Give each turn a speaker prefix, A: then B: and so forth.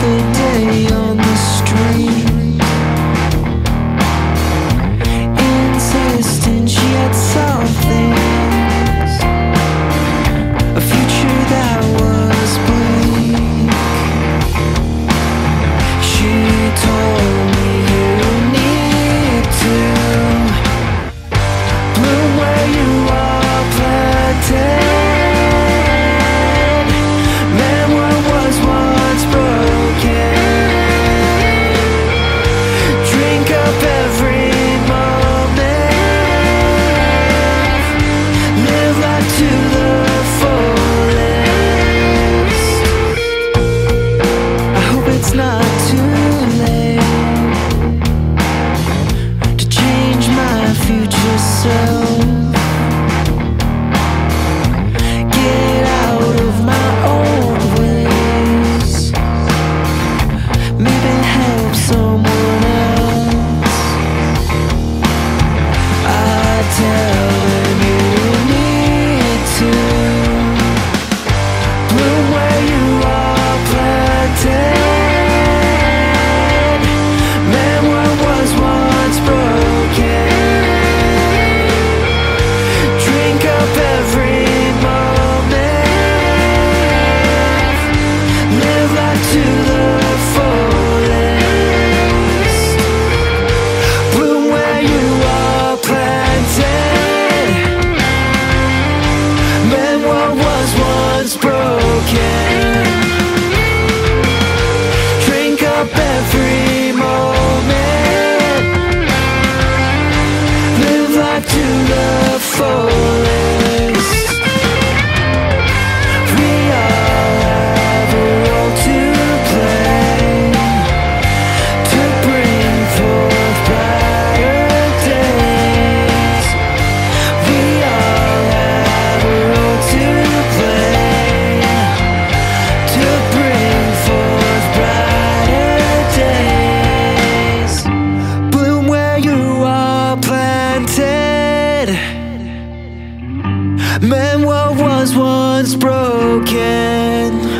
A: day on the broken.